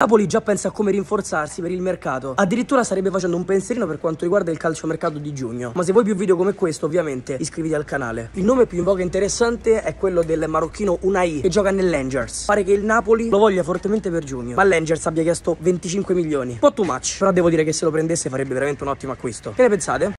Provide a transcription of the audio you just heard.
Napoli già pensa a come rinforzarsi per il mercato. Addirittura starebbe facendo un pensierino per quanto riguarda il calciomercato di giugno. Ma se vuoi più video come questo, ovviamente, iscriviti al canale. Il nome più in voga interessante è quello del marocchino Unai, che gioca nell'Angers. Pare che il Napoli lo voglia fortemente per giugno. Ma l'Angers abbia chiesto 25 milioni. Un po' too much. Però devo dire che se lo prendesse farebbe veramente un ottimo acquisto. Che ne pensate?